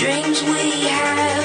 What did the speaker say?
dreams we had